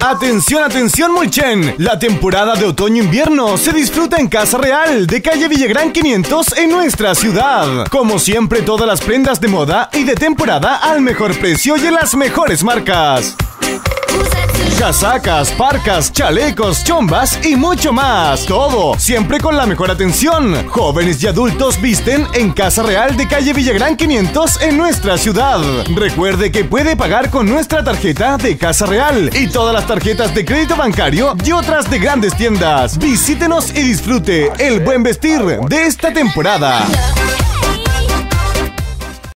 Atención, atención, Mulchen. La temporada de otoño-invierno se disfruta en Casa Real de calle Villagrán 500 en nuestra ciudad. Como siempre, todas las prendas de moda y de temporada al mejor precio y en las mejores marcas. Casacas, parcas, chalecos, chombas y mucho más. Todo, siempre con la mejor atención. Jóvenes y adultos visten en Casa Real de calle Villagrán 500 en nuestra ciudad. Recuerde que puede pagar con nuestra tarjeta de Casa Real y todas las tarjetas de crédito bancario y otras de grandes tiendas. Visítenos y disfrute el buen vestir de esta temporada.